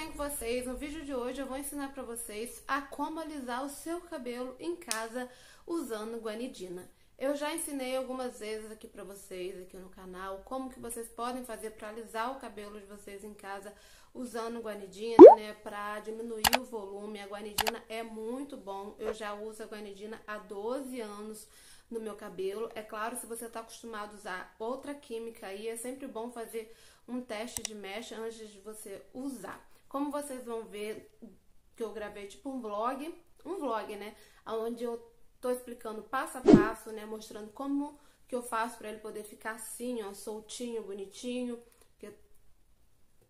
bem com vocês? No vídeo de hoje eu vou ensinar para vocês a como alisar o seu cabelo em casa usando guanidina. Eu já ensinei algumas vezes aqui para vocês, aqui no canal, como que vocês podem fazer para alisar o cabelo de vocês em casa usando guanidina, né, para diminuir o volume. A guanidina é muito bom, eu já uso a guanidina há 12 anos no meu cabelo. É claro, se você está acostumado a usar outra química aí, é sempre bom fazer um teste de mecha antes de você usar. Como vocês vão ver, que eu gravei tipo um vlog, um vlog, né, onde eu tô explicando passo a passo, né, mostrando como que eu faço para ele poder ficar assim, ó, soltinho, bonitinho, que,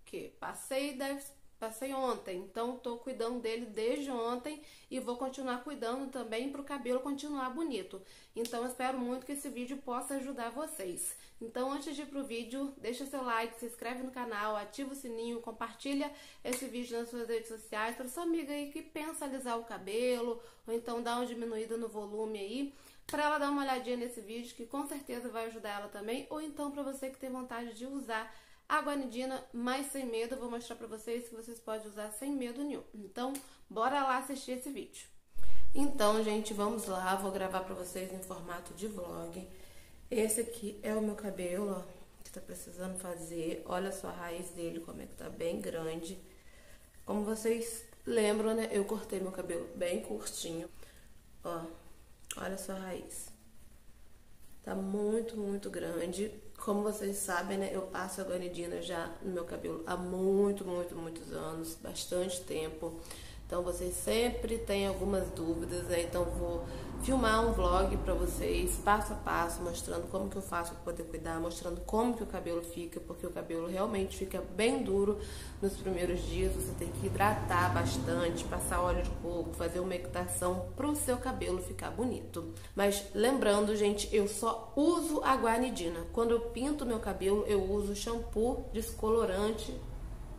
que passei deve Passei ontem, então tô cuidando dele desde ontem e vou continuar cuidando também para o cabelo continuar bonito. Então espero muito que esse vídeo possa ajudar vocês. Então antes de ir pro vídeo, deixa seu like, se inscreve no canal, ativa o sininho, compartilha esse vídeo nas suas redes sociais para sua amiga aí que pensa alisar o cabelo ou então dar uma diminuída no volume aí para ela dar uma olhadinha nesse vídeo que com certeza vai ajudar ela também, ou então para você que tem vontade de usar a guanidina mais sem medo, eu vou mostrar pra vocês que vocês podem usar sem medo nenhum. Então, bora lá assistir esse vídeo. Então, gente, vamos lá, vou gravar pra vocês em formato de vlog. Esse aqui é o meu cabelo, ó, que tá precisando fazer. Olha só a raiz dele, como é que tá bem grande. Como vocês lembram, né, eu cortei meu cabelo bem curtinho. Ó, olha só a raiz. Tá muito, muito grande. Como vocês sabem, né, eu passo a guanidina já no meu cabelo há muito, muito, muitos anos, bastante tempo. Então vocês sempre têm algumas dúvidas, né? Então vou filmar um vlog para vocês, passo a passo, mostrando como que eu faço para poder cuidar, mostrando como que o cabelo fica, porque o cabelo realmente fica bem duro nos primeiros dias. Você tem que hidratar bastante, passar óleo de coco, fazer uma equitação para o seu cabelo ficar bonito. Mas lembrando, gente, eu só uso a guanidina. Quando eu pinto meu cabelo, eu uso shampoo descolorante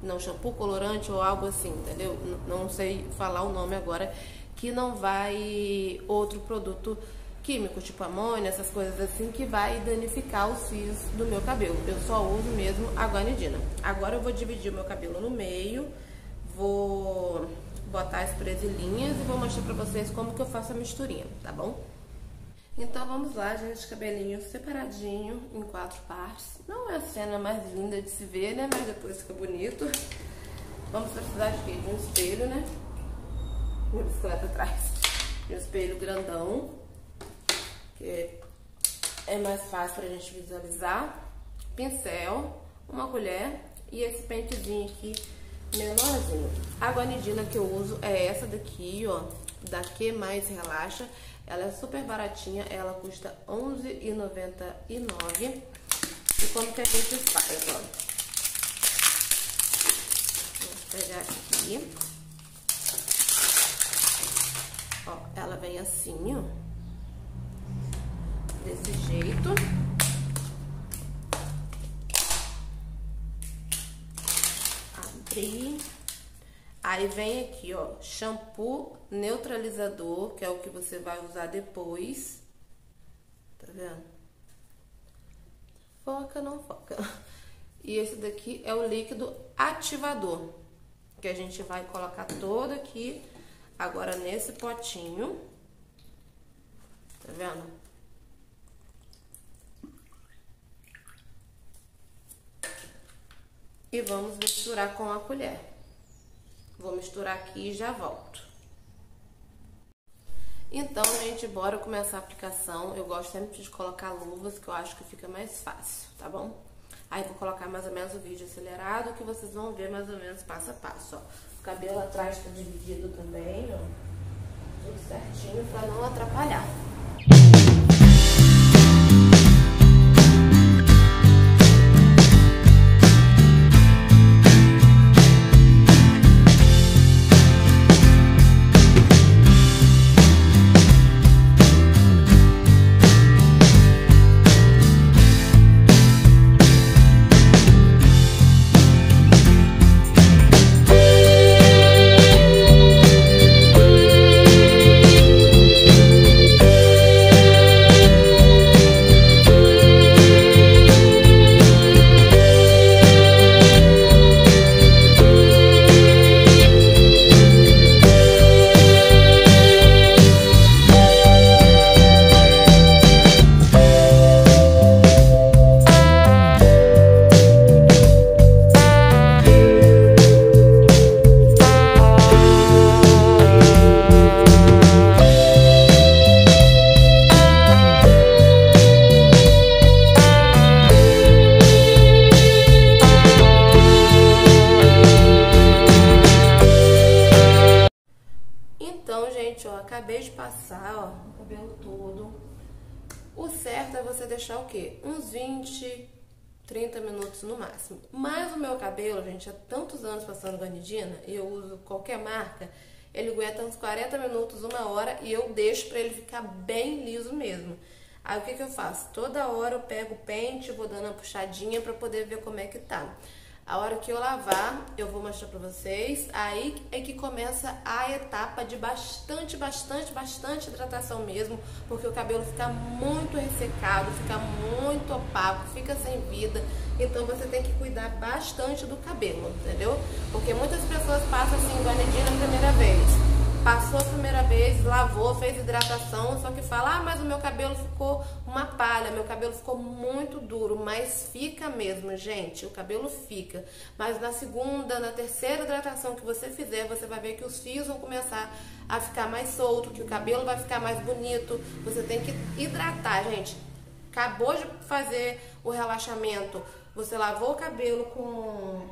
não shampoo colorante ou algo assim, entendeu? Não sei falar o nome agora, que não vai outro produto químico, tipo amônia, essas coisas assim, que vai danificar os fios do meu cabelo. Eu só uso mesmo a guanidina. Agora eu vou dividir o meu cabelo no meio, vou botar as presilhinhas e vou mostrar pra vocês como que eu faço a misturinha, tá bom? Então vamos lá, gente, cabelinho separadinho em quatro partes. Não é a cena mais linda de se ver, né? Mas depois fica bonito. Vamos precisar de quê? De um espelho, né? Minha bicicleta atrás. De um espelho grandão. Que é mais fácil pra gente visualizar. Pincel, uma colher e esse pentezinho aqui menorzinho. A guanidina que eu uso é essa daqui, ó. Da Que Mais Relaxa. Ela é super baratinha, ela custa R$11,99. E como que a gente faz, ó? Vamos pegar aqui. Ó, ela vem assim, ó. Desse jeito. Abrir. Aí vem aqui, ó, shampoo neutralizador, que é o que você vai usar depois. Tá vendo? Foca, não foca. E esse daqui é o líquido ativador, que a gente vai colocar todo aqui, agora nesse potinho. Tá vendo? E vamos misturar com a colher. Vou misturar aqui e já volto. Então, gente, bora começar a aplicação. Eu gosto sempre de colocar luvas, que eu acho que fica mais fácil, tá bom? Aí vou colocar mais ou menos o vídeo acelerado, que vocês vão ver mais ou menos passo a passo, ó. O cabelo atrás tá dividido também, ó. Tudo certinho pra não atrapalhar. Certo é você deixar o quê? Uns 20, 30 minutos no máximo. Mas o meu cabelo, gente, há tantos anos passando guanidina, e eu uso qualquer marca, ele aguenta uns 40 minutos, uma hora, e eu deixo pra ele ficar bem liso mesmo. Aí o que, que eu faço? Toda hora eu pego o pente, vou dando uma puxadinha para poder ver como é que tá. A hora que eu lavar, eu vou mostrar pra vocês. Aí é que começa a etapa de bastante, bastante, bastante hidratação mesmo. Porque o cabelo fica muito ressecado, fica muito opaco, fica sem vida. Então você tem que cuidar bastante do cabelo, entendeu? Porque muitas pessoas passam assim, guanidina a primeira vez passou a primeira vez, lavou, fez hidratação, só que fala, ah, mas o meu cabelo ficou uma palha, meu cabelo ficou muito duro, mas fica mesmo, gente, o cabelo fica. Mas na segunda, na terceira hidratação que você fizer, você vai ver que os fios vão começar a ficar mais solto, que o cabelo vai ficar mais bonito. Você tem que hidratar, gente. Acabou de fazer o relaxamento, você lavou o cabelo com,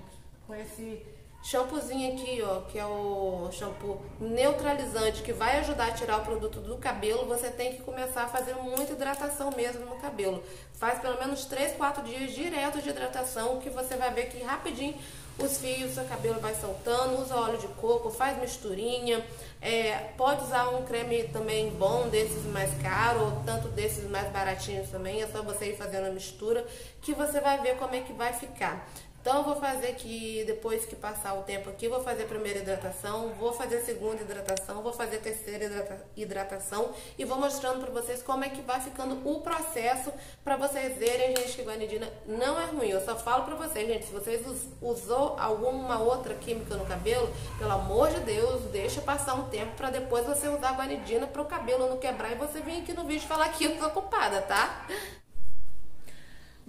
com esse Shampoozinho aqui, ó, que é o shampoo neutralizante que vai ajudar a tirar o produto do cabelo. Você tem que começar a fazer muita hidratação mesmo no cabelo. Faz pelo menos 3, 4 dias direto de hidratação que você vai ver que rapidinho os fios, seu cabelo vai soltando. Usa óleo de coco, faz misturinha. É, pode usar um creme também bom, desses mais caros, ou tanto desses mais baratinhos também. É só você ir fazendo a mistura que você vai ver como é que vai ficar. Então, eu vou fazer aqui, depois que passar o tempo aqui, vou fazer a primeira hidratação, vou fazer a segunda hidratação, vou fazer a terceira hidrata hidratação e vou mostrando pra vocês como é que vai ficando o processo pra vocês verem, gente, que guanidina não é ruim. Eu só falo pra vocês, gente, se vocês us usou alguma outra química no cabelo, pelo amor de Deus, deixa passar um tempo pra depois você usar a guanidina pro cabelo não quebrar e você vir aqui no vídeo falar que eu tô ocupada, tá?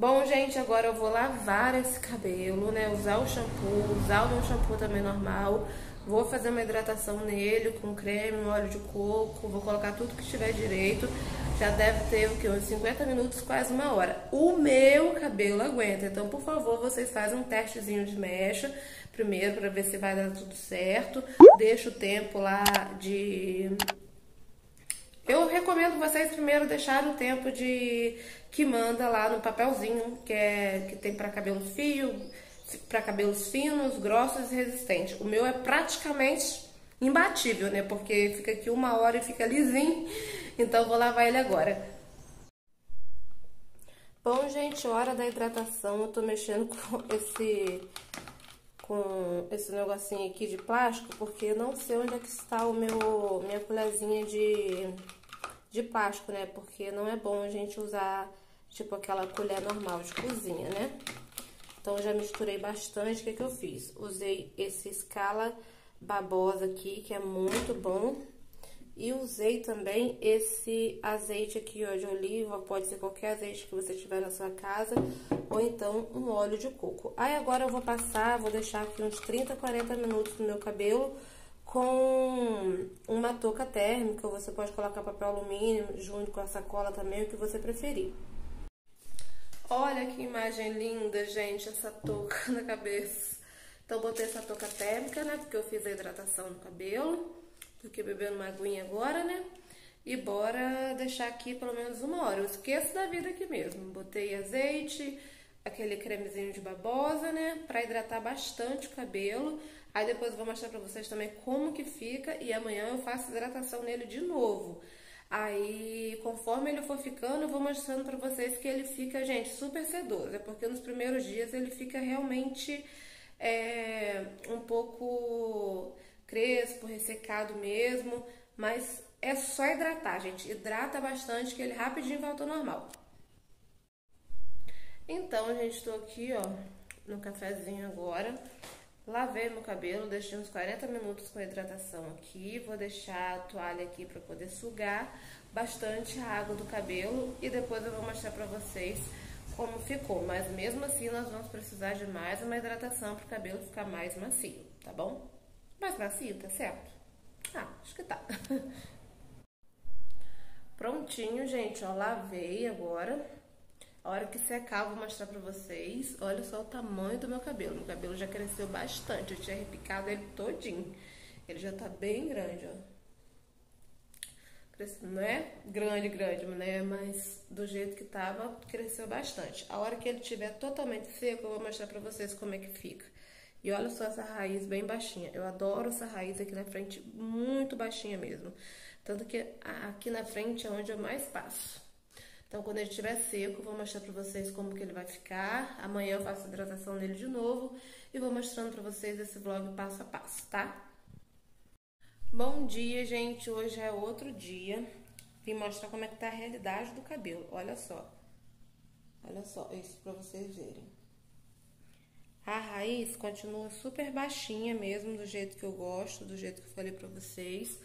Bom, gente, agora eu vou lavar esse cabelo, né? Usar o shampoo, usar o meu shampoo também normal. Vou fazer uma hidratação nele com creme, óleo de coco, vou colocar tudo que estiver direito. Já deve ter o que? Uns 50 minutos, quase uma hora. O meu cabelo aguenta, então por favor, vocês fazem um testezinho de mecha primeiro para ver se vai dar tudo certo. Deixa o tempo lá de eu recomendo vocês primeiro deixar o tempo de que manda lá no papelzinho que é que tem para cabelo fio, para cabelos finos, grossos e resistentes. O meu é praticamente imbatível, né? Porque fica aqui uma hora e fica lisinho. Então vou lavar ele agora. Bom, gente, hora da hidratação. Eu tô mexendo com esse com esse negocinho aqui de plástico, porque não sei onde é que está o meu minha colherzinha de de plástico, né? Porque não é bom a gente usar, tipo, aquela colher normal de cozinha, né? Então, já misturei bastante. O que, que eu fiz? Usei esse escala babosa aqui, que é muito bom. E usei também esse azeite aqui, ó, de oliva, pode ser qualquer azeite que você tiver na sua casa, ou então um óleo de coco. Aí agora eu vou passar, vou deixar aqui uns 30, 40 minutos no meu cabelo, com uma touca térmica, você pode colocar papel alumínio junto com a sacola também, o que você preferir. Olha que imagem linda, gente, essa touca na cabeça. Então, botei essa touca térmica, né, porque eu fiz a hidratação no cabelo, porque bebendo uma aguinha agora, né, e bora deixar aqui pelo menos uma hora. Eu esqueço da vida aqui mesmo. Botei azeite, aquele cremezinho de babosa, né, pra hidratar bastante o cabelo. Aí depois eu vou mostrar pra vocês também como que fica e amanhã eu faço hidratação nele de novo. Aí, conforme ele for ficando, eu vou mostrando pra vocês que ele fica, gente, super sedoso. É porque nos primeiros dias ele fica realmente é, um pouco crespo, ressecado mesmo. Mas é só hidratar, gente. Hidrata bastante que ele rapidinho volta ao normal. Então, gente, estou aqui, ó, no cafezinho agora. Lavei meu cabelo, deixei uns 40 minutos com hidratação aqui. Vou deixar a toalha aqui para poder sugar bastante a água do cabelo e depois eu vou mostrar para vocês como ficou. Mas mesmo assim nós vamos precisar de mais uma hidratação para o cabelo ficar mais macio, tá bom? Mais macio, tá certo? Ah, acho que tá. Prontinho, gente, ó, lavei agora. A hora que secar, eu vou mostrar pra vocês. Olha só o tamanho do meu cabelo. Meu cabelo já cresceu bastante. Eu tinha repicado ele todinho. Ele já tá bem grande, ó. não é grande, grande, né? Mas do jeito que tava, cresceu bastante. A hora que ele tiver totalmente seco, eu vou mostrar pra vocês como é que fica. E olha só essa raiz bem baixinha. Eu adoro essa raiz aqui na frente, muito baixinha mesmo. Tanto que aqui na frente é onde eu mais passo. Então, quando ele estiver seco, vou mostrar pra vocês como que ele vai ficar. Amanhã eu faço a hidratação dele de novo e vou mostrando pra vocês esse vlog passo a passo, tá? Bom dia, gente. Hoje é outro dia. Vim mostrar como é que tá a realidade do cabelo. Olha só. Olha só, isso pra vocês verem. A raiz continua super baixinha mesmo, do jeito que eu gosto, do jeito que eu falei pra vocês.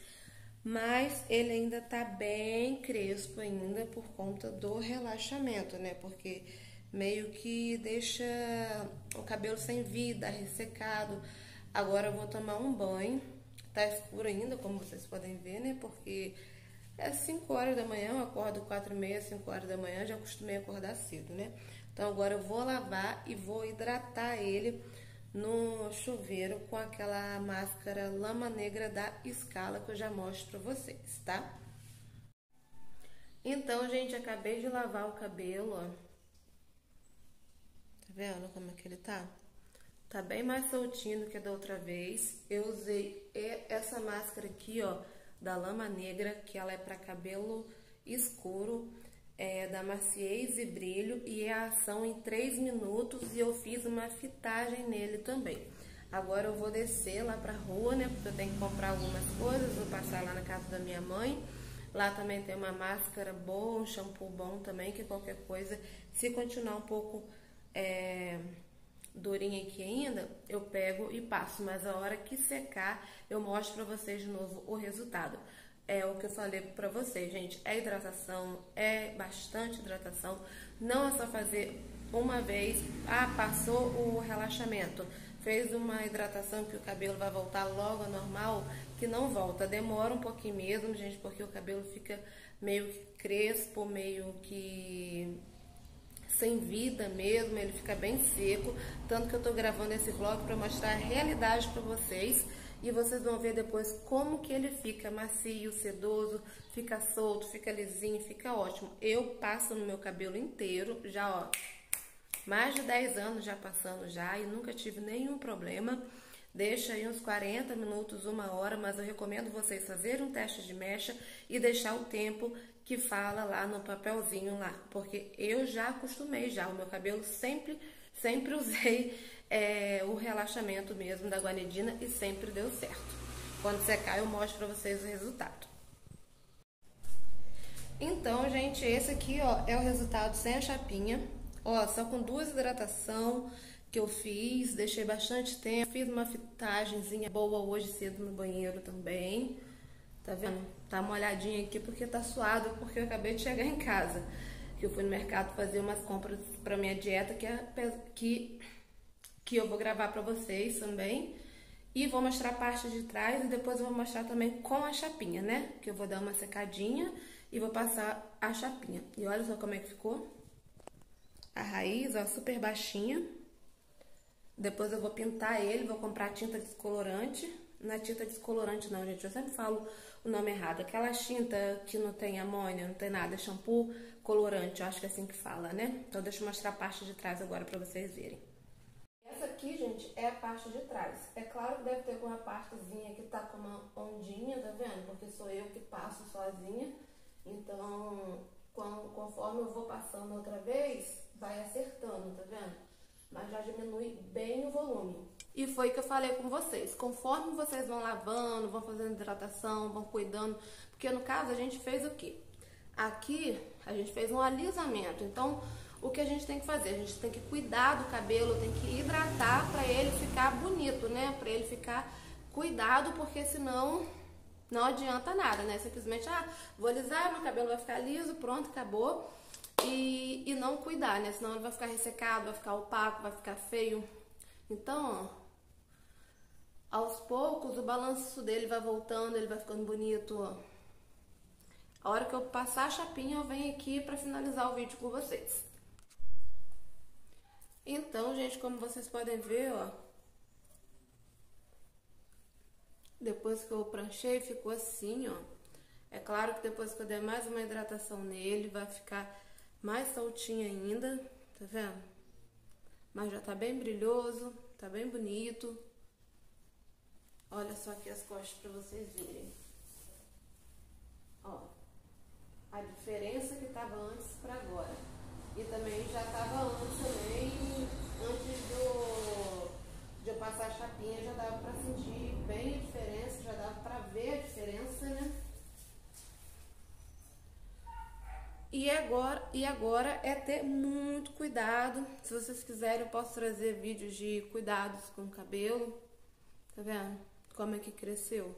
Mas ele ainda tá bem crespo ainda por conta do relaxamento, né? Porque meio que deixa o cabelo sem vida, ressecado. Agora eu vou tomar um banho Tá escuro ainda, como vocês podem ver, né? Porque é 5 horas da manhã, eu acordo 4 e meia, 5 horas da manhã, já acostumei a acordar cedo, né? Então agora eu vou lavar e vou hidratar ele no chuveiro com aquela máscara lama negra da Scala que eu já mostro pra vocês, tá? Então, gente, acabei de lavar o cabelo, ó. Tá vendo como é que ele tá? Tá bem mais soltinho do que da outra vez. Eu usei essa máscara aqui, ó, da Lama Negra, que ela é para cabelo escuro, é da Maciez e Brilho, e é a ação em 3 minutos, e eu fiz uma fitagem nele também. Agora eu vou descer lá pra rua, né, porque eu tenho que comprar algumas coisas, vou passar lá na casa da minha mãe. Lá também tem uma máscara boa, um shampoo bom também, que qualquer coisa, se continuar um pouco... É durinha aqui ainda, eu pego e passo, mas a hora que secar, eu mostro pra vocês de novo o resultado. É o que eu falei pra vocês, gente, é hidratação, é bastante hidratação, não é só fazer uma vez, ah, passou o relaxamento, fez uma hidratação que o cabelo vai voltar logo ao normal, que não volta, demora um pouquinho mesmo, gente, porque o cabelo fica meio que crespo, meio que sem vida mesmo, ele fica bem seco, tanto que eu tô gravando esse vlog para mostrar a realidade para vocês e vocês vão ver depois como que ele fica macio, sedoso, fica solto, fica lisinho, fica ótimo. Eu passo no meu cabelo inteiro, já ó, mais de 10 anos já passando já e nunca tive nenhum problema. Deixa aí uns 40 minutos, uma hora, mas eu recomendo vocês fazerem um teste de mecha e deixar o tempo que fala lá no papelzinho lá, porque eu já acostumei já, o meu cabelo sempre, sempre usei é, o relaxamento mesmo da guanidina e sempre deu certo. Quando secar eu mostro pra vocês o resultado. Então, gente, esse aqui, ó, é o resultado sem a chapinha. Ó, só com duas hidratação que eu fiz, deixei bastante tempo, fiz uma fitagemzinha boa hoje cedo no banheiro também. Tá vendo? Tá molhadinho aqui porque tá suado, porque eu acabei de chegar em casa. Que eu fui no mercado fazer umas compras pra minha dieta que, é, que, que eu vou gravar pra vocês também. E vou mostrar a parte de trás e depois eu vou mostrar também com a chapinha, né? Que eu vou dar uma secadinha e vou passar a chapinha. E olha só como é que ficou. A raiz, ó, super baixinha. Depois eu vou pintar ele, vou comprar tinta descolorante. Não é tinta descolorante não, gente. Eu sempre falo o nome errado. Aquela tinta que não tem amônia, não tem nada, shampoo colorante, eu acho que é assim que fala, né? Então deixa eu mostrar a parte de trás agora pra vocês verem. Essa aqui, gente, é a parte de trás. É claro que deve ter alguma partezinha que tá com uma ondinha, tá vendo? Porque sou eu que passo sozinha. Então, conforme eu vou passando outra vez, vai acertando, tá vendo? Mas já diminui bem o volume. E foi que eu falei com vocês. Conforme vocês vão lavando, vão fazendo hidratação, vão cuidando. Porque no caso a gente fez o quê? Aqui a gente fez um alisamento. Então o que a gente tem que fazer? A gente tem que cuidar do cabelo, tem que hidratar para ele ficar bonito, né? Para ele ficar cuidado, porque senão não adianta nada, né? Simplesmente, ah, vou alisar, meu cabelo vai ficar liso, pronto, acabou. E, e não cuidar, né? Senão ele vai ficar ressecado, vai ficar opaco, vai ficar feio. Então, ó, aos poucos o balanço dele vai voltando, ele vai ficando bonito, ó. A hora que eu passar a chapinha, eu venho aqui para finalizar o vídeo com vocês. Então, gente, como vocês podem ver, ó. Depois que eu pranchei, ficou assim, ó. É claro que depois que eu der mais uma hidratação nele, vai ficar mais soltinho ainda, tá vendo? Mas já tá bem brilhoso, tá bem bonito. Olha só aqui as costas para vocês verem. Ó, a diferença que tava antes para agora. E também já tava antes também, antes do, de eu passar a chapinha, já dava para sentir bem a diferença, já dava para ver a diferença, né? E agora, e agora é ter muito cuidado. Se vocês quiserem, eu posso trazer vídeos de cuidados com o cabelo. Tá vendo? Como é que cresceu.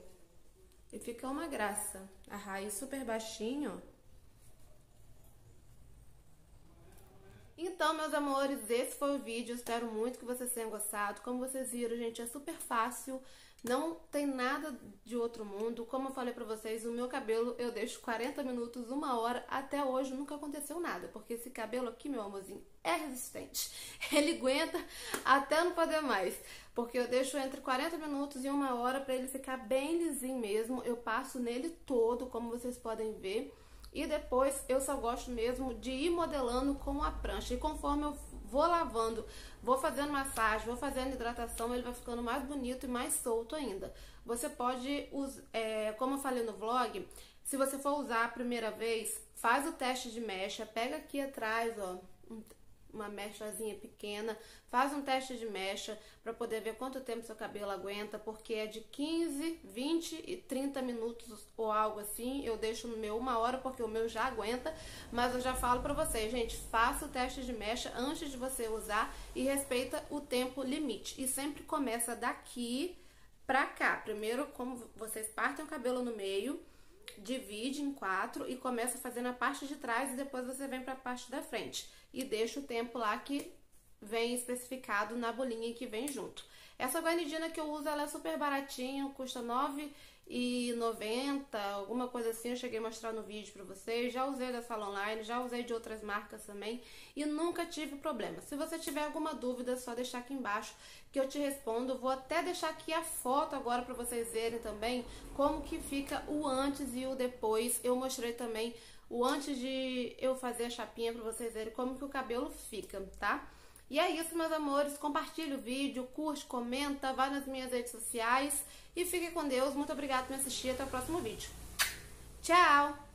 E fica uma graça. A raiz super baixinho. Então, meus amores, esse foi o vídeo. Espero muito que vocês tenham gostado. Como vocês viram, gente, é super fácil. Não tem nada de outro mundo. Como eu falei pra vocês, o meu cabelo eu deixo 40 minutos, uma hora. Até hoje nunca aconteceu nada. Porque esse cabelo aqui, meu amorzinho, é resistente. Ele aguenta até não poder mais. Porque eu deixo entre 40 minutos e uma hora pra ele ficar bem lisinho mesmo. Eu passo nele todo, como vocês podem ver. E depois eu só gosto mesmo de ir modelando com a prancha. E conforme eu vou lavando, vou fazendo massagem, vou fazendo hidratação, ele vai ficando mais bonito e mais solto ainda. Você pode, é, como eu falei no vlog, se você for usar a primeira vez, faz o teste de mecha, pega aqui atrás, ó, uma mechazinha pequena, faz um teste de mecha para poder ver quanto tempo seu cabelo aguenta, porque é de 15, 20 e 30 minutos ou algo assim. Eu deixo no meu uma hora porque o meu já aguenta, mas eu já falo para vocês, gente, faça o teste de mecha antes de você usar e respeita o tempo limite. E sempre começa daqui pra cá. Primeiro, como vocês partem o cabelo no meio, divide em quatro e começa fazendo a parte de trás e depois você vem para a parte da frente e deixa o tempo lá que vem especificado na bolinha que vem junto. Essa guanidina que eu uso, ela é super baratinha, custa R$ 9,90, alguma coisa assim, eu cheguei a mostrar no vídeo pra vocês. Já usei da Salon Online, já usei de outras marcas também e nunca tive problema. Se você tiver alguma dúvida, é só deixar aqui embaixo que eu te respondo. Vou até deixar aqui a foto agora pra vocês verem também como que fica o antes e o depois. Eu mostrei também o antes de eu fazer a chapinha pra vocês verem como que o cabelo fica, tá? E é isso, meus amores. Compartilhe o vídeo, curte, comenta, vá nas minhas redes sociais e fique com Deus. Muito obrigada por me assistir. Até o próximo vídeo. Tchau!